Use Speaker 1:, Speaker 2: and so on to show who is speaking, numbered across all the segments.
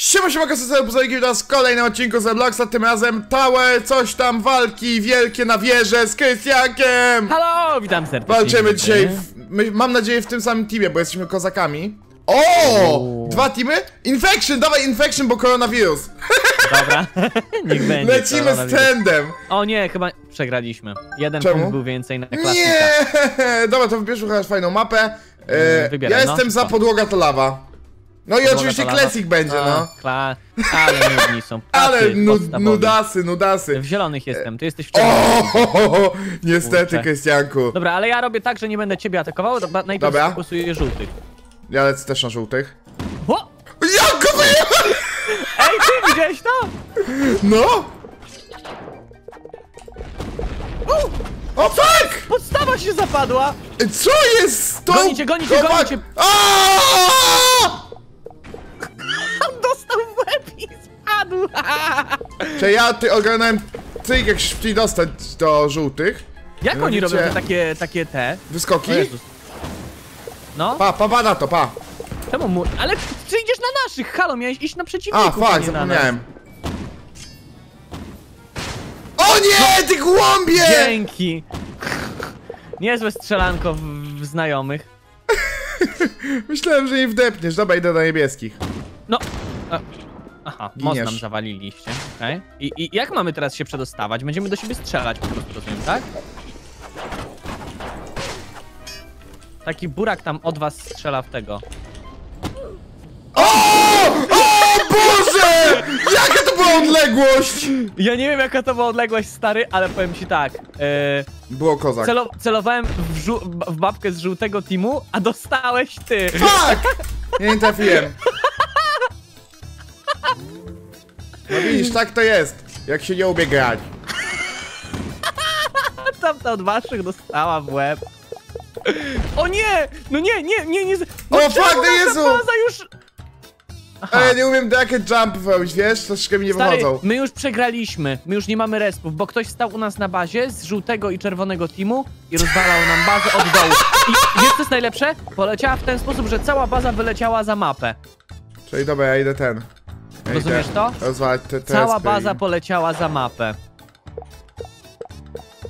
Speaker 1: Siema, siema, kasy pozorki, witam w kolejnym odcinku z Robloxa, tym razem Tower, coś tam, walki wielkie na wieżę z Krystiankiem!
Speaker 2: Halo, witam serdecznie.
Speaker 1: Walczymy dzisiaj, w, my, mam nadzieję, w tym samym teamie, bo jesteśmy kozakami. O!
Speaker 2: Uuu.
Speaker 1: Dwa teamy? Infection, dawaj Infection, bo koronawirus!
Speaker 2: Dobra, niech będzie.
Speaker 1: Lecimy z trendem!
Speaker 2: O nie, chyba przegraliśmy. Jeden
Speaker 1: Czemu?
Speaker 2: punkt był więcej na klasika.
Speaker 1: Nie! Dobra, to wybierzmy chociaż fajną mapę.
Speaker 2: Wybieraj,
Speaker 1: ja
Speaker 2: no.
Speaker 1: jestem za podłoga to lawa. No i oczywiście
Speaker 2: to.
Speaker 1: Classic będzie, no.
Speaker 2: Kla... Ale nudni są.
Speaker 1: Ale
Speaker 2: Tacy
Speaker 1: nu,
Speaker 2: podstawowi.
Speaker 1: nudasy, nudasy.
Speaker 2: W zielonych jestem, ty jesteś w
Speaker 1: O,
Speaker 2: czerwonych.
Speaker 1: ho. niestety. Krystianku.
Speaker 2: Dobra, ale ja robię tak, że nie będę ciebie atakował, dobra, najpierw
Speaker 1: Dobra.
Speaker 2: fokusuję żółtych.
Speaker 1: Ja lecę też na żółtych.
Speaker 2: O!
Speaker 1: Jak go?
Speaker 2: Ej, ty widziałeś to?
Speaker 1: No! O, fuck!
Speaker 2: Podstawa się zapadła!
Speaker 1: Co jest tą...
Speaker 2: Gonicie, gonicie, gonicie.
Speaker 1: Aaaa! Czy ja ty ogarnąłem trik, jak się szybciej dostać do żółtych.
Speaker 2: Jak oni robią te takie, takie te?
Speaker 1: Wyskoki?
Speaker 2: No,
Speaker 1: Pa, pa, pa na to, pa.
Speaker 2: czemu mu... Ale ty idziesz na naszych, halo, miałeś iść na
Speaker 1: A,
Speaker 2: przeciwników,
Speaker 1: fuck,
Speaker 2: nie na nas.
Speaker 1: zapomniałem. O nie, ty głąbie!
Speaker 2: Dzięki! Niezłe strzelanko w, w znajomych.
Speaker 1: Myślałem, że nie wdepniesz. Dobra, idę do niebieskich.
Speaker 2: No. A, aha, most
Speaker 1: Giniesz.
Speaker 2: nam zawaliliście. okej. I, I jak mamy teraz się przedostawać? Będziemy do siebie strzelać po prostu, rozumiem, tak? Taki burak tam od was strzela w tego.
Speaker 1: O! O Boże! Jaka to była odległość?
Speaker 2: Ja nie wiem jaka to była odległość, stary, ale powiem ci tak. E,
Speaker 1: Było kozak.
Speaker 2: celo, celowałem w, w babkę z żółtego teamu, a dostałeś ty.
Speaker 1: Fuck! Nie, nie trafiłem. No widzisz, tak to jest. Jak się nie umie grać.
Speaker 2: Tamta od waszych dostała w łeb. O nie! No nie, nie, nie, nie. No
Speaker 1: O, fuck, no Jezu!
Speaker 2: już... Aha.
Speaker 1: A ja nie umiem bracket jump robić, wiesz? Troszeczkę mi nie
Speaker 2: Stary,
Speaker 1: wychodzą.
Speaker 2: my już przegraliśmy, my już nie mamy respów, bo ktoś stał u nas na bazie z żółtego i czerwonego teamu i rozwalał nam bazę od dołu. I wiesz co jest najlepsze? Poleciała w ten sposób, że cała baza wyleciała za mapę.
Speaker 1: Czyli dobra, ja idę ten. Ja
Speaker 2: Rozumiesz to?
Speaker 1: Te, te
Speaker 2: Cała baza
Speaker 1: i-
Speaker 2: poleciała za mapę.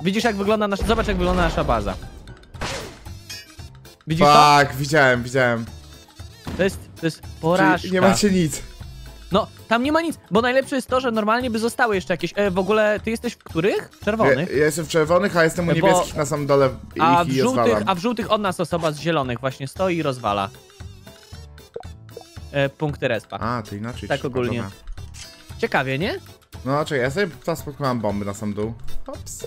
Speaker 2: Widzisz jak wygląda nasza... Zobacz jak wygląda nasza baza. Widzisz to?
Speaker 1: Widziałem, widziałem.
Speaker 2: To jest, to jest porażka.
Speaker 1: Czyli nie macie nic.
Speaker 2: No, tam nie ma nic, bo najlepsze jest to, że normalnie by zostały jeszcze jakieś... E, w ogóle, ty jesteś w których?
Speaker 1: Ja,
Speaker 2: Czerwonych.
Speaker 1: ja jestem w czerwonych, a jestem u
Speaker 2: Bo-
Speaker 1: niebieskich na samym dole
Speaker 2: A
Speaker 1: ich
Speaker 2: w,
Speaker 1: i
Speaker 2: żółtych,
Speaker 1: rozwalam.
Speaker 2: a w żółtych od nas osoba z zielonych właśnie stoi i rozwala. E, punkty respa.
Speaker 1: A, to inaczej.
Speaker 2: Tak ogólnie.
Speaker 1: dobra.
Speaker 2: Ciekawie, nie?
Speaker 1: No, czekaj, ja sobie teraz pokładam bomby na sam dół. Hops.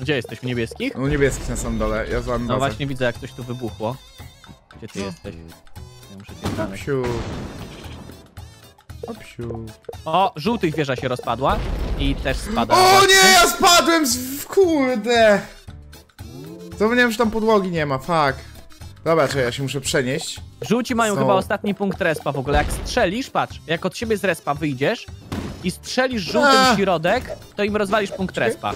Speaker 2: Gdzie jesteś? W niebieskich?
Speaker 1: U niebieskich na sam dole, ja złam
Speaker 2: No
Speaker 1: bazę.
Speaker 2: właśnie widzę jak coś tu wybuchło. Gdzie ty
Speaker 1: No.
Speaker 2: jesteś? Ja muszę cię znaleźć.
Speaker 1: Hopsiu.
Speaker 2: O, żółtych wieża się rozpadła i też spada.
Speaker 1: O
Speaker 2: właśnie.
Speaker 1: nie, ja spadłem z... Kurde. Zapomniałem, że tam podłogi nie ma, fuck. Dobra, czekaj, ja się muszę przenieść.
Speaker 2: Żółci mają
Speaker 1: Są.
Speaker 2: chyba ostatni punkt respa w ogóle. Jak strzelisz, patrz, jak od siebie z respa wyjdziesz i strzelisz żółtym
Speaker 1: A.
Speaker 2: środek, to im rozwalisz punkt respa.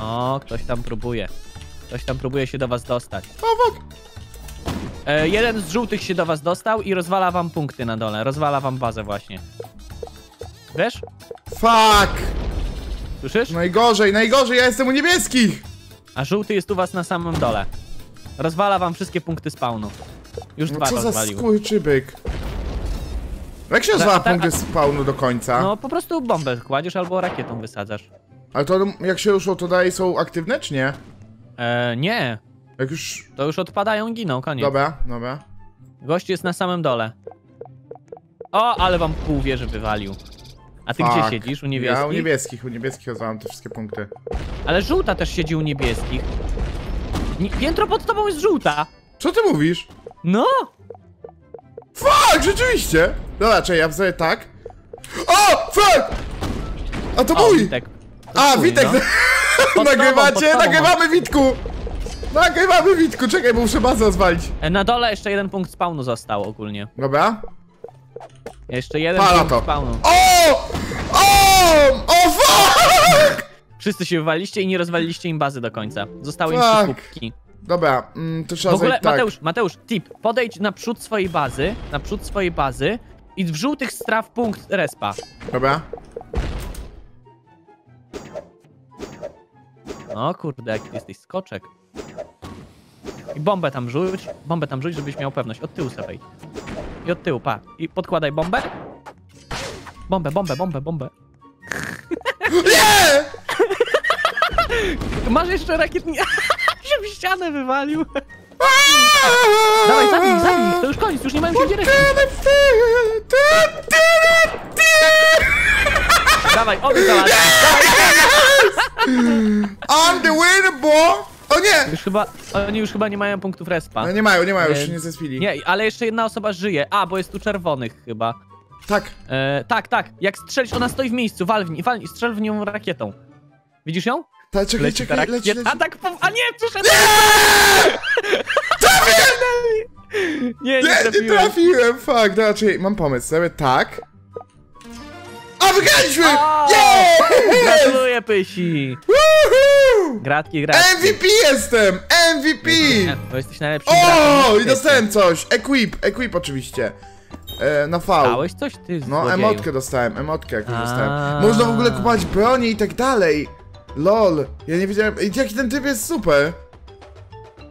Speaker 2: O, ktoś tam próbuje. Ktoś tam próbuje się do was dostać.
Speaker 1: O, fuck.
Speaker 2: E, jeden z żółtych się do was dostał i rozwala wam punkty na dole. Rozwala wam bazę właśnie. Wiesz?
Speaker 1: Fuck.
Speaker 2: Słyszysz?
Speaker 1: Najgorzej, najgorzej, ja jestem u niebieskich.
Speaker 2: A żółty jest u was na samym dole. Rozwala wam wszystkie punkty spawnu. Już
Speaker 1: No
Speaker 2: dwa
Speaker 1: co za
Speaker 2: rozwalił.
Speaker 1: skurczybyk. Jak się nazywa
Speaker 2: a ta-
Speaker 1: punkty spawnu do końca?
Speaker 2: No po prostu bombę kładziesz albo rakietą wysadzasz.
Speaker 1: Ale to jak się ruszło, to dalej są aktywne, czy nie?
Speaker 2: E, nie,
Speaker 1: Jak już...
Speaker 2: to już odpadają, giną, koniec.
Speaker 1: Dobra, dobra.
Speaker 2: Gość jest na samym dole. O, ale wam pół wieży wywalił. A ty
Speaker 1: Fuck.
Speaker 2: gdzie siedzisz? U niebieskich?
Speaker 1: Ja u niebieskich, u niebieskich te wszystkie punkty.
Speaker 2: Ale żółta też siedzi u niebieskich. Nie, piętro pod tobą jest żółta.
Speaker 1: Co ty mówisz?
Speaker 2: No!
Speaker 1: Fuck, rzeczywiście! Dobra, czekaj, ja sobie tak. O, fuck! A to
Speaker 2: O,
Speaker 1: mój!
Speaker 2: Witek. To
Speaker 1: A,
Speaker 2: twój,
Speaker 1: Witek!
Speaker 2: no.
Speaker 1: Nagrywacie? Nagrywamy, Witku! Nagrywamy, Witku! Czekaj, bo muszę bazę rozwalić.
Speaker 2: E, Na dole jeszcze jeden punkt spawnu został ogólnie.
Speaker 1: Dobra.
Speaker 2: Jeszcze jeden
Speaker 1: Pala
Speaker 2: punkt
Speaker 1: to.
Speaker 2: spawnu.
Speaker 1: O! O! O, fuck!
Speaker 2: Wszyscy się wywaliście i nie rozwaliliście im bazy do końca. Zostały im trzy kubki.
Speaker 1: Dobra, mm, to trzeba
Speaker 2: W ogóle,
Speaker 1: zrobić tak.
Speaker 2: Mateusz, Mateusz, tip. Podejdź na przód swojej bazy, na przód swojej bazy i w żółtych straw punkt respa.
Speaker 1: Dobra.
Speaker 2: O kurde, jaki ty jesteś skoczek. I bombę tam rzuć, bombę tam rzuć, żebyś miał pewność. Od tyłu sobie. I od tyłu, pa. I podkładaj bombę. Bombę, bombę, bombę, bombę.
Speaker 1: Nie!
Speaker 2: Masz jeszcze rakietnik. się w ścianę wywalił. Dawaj, zabij, zabij to już koniec, już nie mają się gdzie. Dawaj, oby załatwić.
Speaker 1: I'm the winner, boy! O nie!
Speaker 2: Już chyba, oni już chyba nie mają punktów respa.
Speaker 1: No nie mają, nie mają, już się nie zespili.
Speaker 2: Nie, ale jeszcze jedna osoba żyje. A, bo jest tu czerwonych chyba.
Speaker 1: Tak.
Speaker 2: E, tak, tak. Jak strzelisz, ona stoi w miejscu, walnij, walnij, strzel w nią rakietą. Widzisz ją?
Speaker 1: Ta, czekaj,
Speaker 2: Leci ta
Speaker 1: czekaj, leci, leci.
Speaker 2: A tak, po- a nie, przyszedł! Nie, nie,
Speaker 1: Nie, nie
Speaker 2: trafiłem.
Speaker 1: trafiłem, fuck, dobra, czyli mam pomysł, sobie tak. A, wygraliśmy! Yeah!
Speaker 2: Gratuluję, Pysi.
Speaker 1: Woohoo!
Speaker 2: Gratki, gratki.
Speaker 1: MVP jestem! MVP!
Speaker 2: Bo jesteś najlepszym graczem na
Speaker 1: O, i dostałem coś. Equip, equip oczywiście. E, na V.
Speaker 2: Dałeś coś, ty
Speaker 1: No,
Speaker 2: złodzieju.
Speaker 1: emotkę dostałem, emotkę jakąś dostałem. Można w ogóle kupować bronię i tak dalej. Lol, ja nie wiedziałem, Ej, jaki ten typ jest super.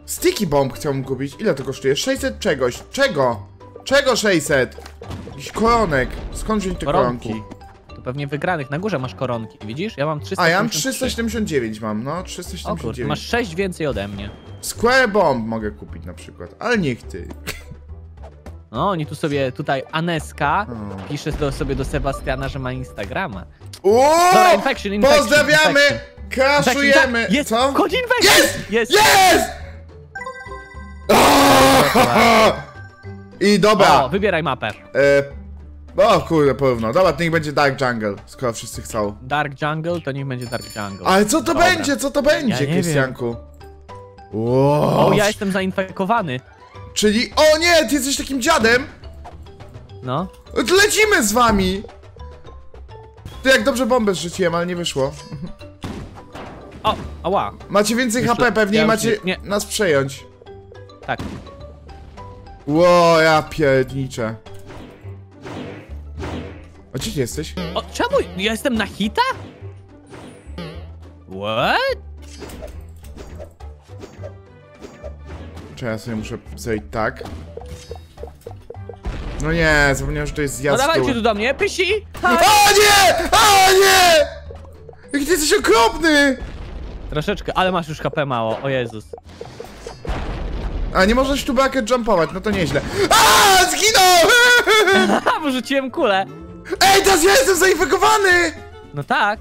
Speaker 1: Sticky bomb chciałbym kupić. Ile to kosztuje? 600 czegoś. Czego? Czego 600? Jakiś koronek. Skąd wziąć te
Speaker 2: Koronki.
Speaker 1: koronki?
Speaker 2: Tu pewnie wygranych. Na górze masz koronki, widzisz? Ja mam 300.
Speaker 1: A, ja mam 379 mam, no,
Speaker 2: O kurde,
Speaker 1: 379.
Speaker 2: masz 6 więcej ode mnie.
Speaker 1: Square bomb mogę kupić na przykład, ale niech ty.
Speaker 2: No, oni tu sobie, tutaj Aneska
Speaker 1: O.
Speaker 2: pisze do, sobie do Sebastiana, że ma Instagrama.
Speaker 1: Uuu!
Speaker 2: Dobra, infection, infection,
Speaker 1: Pozdrawiamy!
Speaker 2: infection.
Speaker 1: Kraszujemy!
Speaker 2: Tak, Jest,
Speaker 1: Co?
Speaker 2: kod infection!
Speaker 1: Jest!
Speaker 2: Jest!
Speaker 1: Jest! I dobra.
Speaker 2: O, wybieraj mapę.
Speaker 1: E, o kurde, porówno. Dobra, to niech będzie Dark Jungle, skoro wszyscy chcą.
Speaker 2: Dark Jungle, to niech będzie Dark Jungle.
Speaker 1: Ale co to
Speaker 2: Dobra.
Speaker 1: będzie? Co to będzie,
Speaker 2: Ja
Speaker 1: Krystianku? Wow.
Speaker 2: O, ja jestem zainfekowany.
Speaker 1: Czyli, o nie, ty jesteś takim dziadem?
Speaker 2: No.
Speaker 1: Lecimy z wami! Ty jak dobrze bombę zrzuciłem, ale nie wyszło.
Speaker 2: O, ała.
Speaker 1: Macie więcej HP pewnie
Speaker 2: ja
Speaker 1: i macie
Speaker 2: nie- nie.
Speaker 1: nas przejąć.
Speaker 2: Tak.
Speaker 1: Ło, ja pierdniczę. A gdzie ty jesteś?
Speaker 2: O, czemu? Ja jestem na hita? What?
Speaker 1: Czy ja sobie muszę zrobić tak? No nie, zapomniałem, że to jest
Speaker 2: No
Speaker 1: zjazd w
Speaker 2: dawajcie
Speaker 1: dół.
Speaker 2: tu do mnie, pysi!
Speaker 1: O nie! O nie! Jaki ty jesteś okropny!
Speaker 2: Troszeczkę, ale masz już HP mało, o Jezus.
Speaker 1: A, nie możesz tu bucket jumpować, no to nieźle. A, zginął!
Speaker 2: Ha, wyrzuciłem kulę.
Speaker 1: Ej, teraz ja jestem zainfekowany!
Speaker 2: No tak.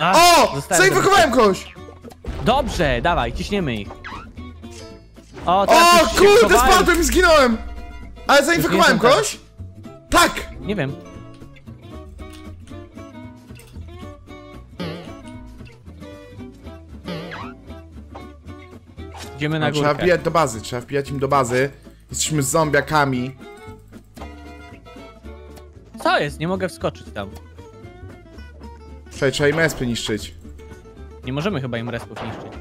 Speaker 2: A,
Speaker 1: O!
Speaker 2: zostałem
Speaker 1: Zainfekowałem kogoś!
Speaker 2: Dobrze, dawaj, ciśniemy ich. O,
Speaker 1: O, kurde, spadłem i zginąłem! Ale zainfekowałem kogoś? Tak!
Speaker 2: Nie wiem. Idziemy na
Speaker 1: No, trzeba wbijać do bazy, trzeba wbijać im do bazy. Jesteśmy zombiakami.
Speaker 2: Co jest? Nie mogę wskoczyć tam.
Speaker 1: Czekaj, trzeba im respy niszczyć.
Speaker 2: Nie możemy chyba im respów niszczyć.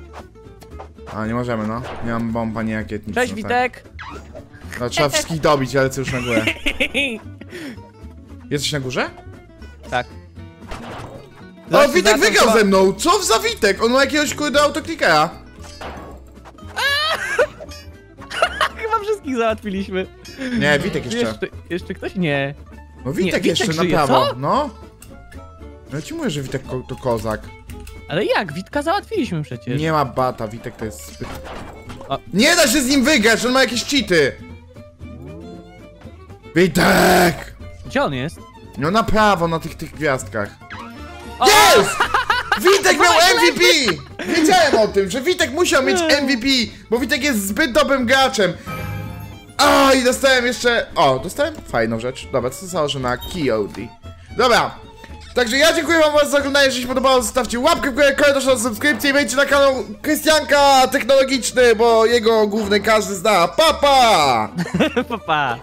Speaker 1: A, nie możemy, no. Nie mam bomb ani nic.
Speaker 2: Cześć,
Speaker 1: no,
Speaker 2: Witek!
Speaker 1: Tak. No, trzeba wszystkich dobić, ale co już na górę. Jesteś na górze?
Speaker 2: tak.
Speaker 1: O,
Speaker 2: Zobaczcie,
Speaker 1: Witek wygrał
Speaker 2: chyba-
Speaker 1: ze mną! Co za Witek? On ma jakiegoś kurde autoklikera.
Speaker 2: Chyba wszystkich załatwiliśmy.
Speaker 1: Nie, Witek jeszcze.
Speaker 2: Jeszcze, jeszcze ktoś? Nie.
Speaker 1: No Witek
Speaker 2: Witek
Speaker 1: jeszcze na
Speaker 2: żyje,
Speaker 1: prawo,
Speaker 2: co?
Speaker 1: no. Ja ci mówię, że Witek ko to kozak.
Speaker 2: Ale jak? Witka załatwiliśmy przecież.
Speaker 1: Nie ma bata, Witek to jest zbyt...
Speaker 2: A-
Speaker 1: Nie da się z nim wygrać, on ma jakieś cheaty! Witek!
Speaker 2: Gdzie on jest?
Speaker 1: No na prawo, na tych, tych gwiazdkach.
Speaker 2: O!
Speaker 1: Jest! Witek miał MVP! Wiedziałem o tym, że Witek musiał mieć MVP, bo Witek jest zbyt dobrym graczem. A i dostałem jeszcze... O, dostałem fajną rzecz. Dobra, to założę na KOD. Dobra. Także ja dziękuję wam bardzo za oglądanie, jeżeli się podobało, zostawcie łapkę w górę, komentarz na subskrypcję i wejdźcie na kanał Krystianka Technologiczny, bo jego główny każdy zna. Pa, pa!
Speaker 2: pa, pa.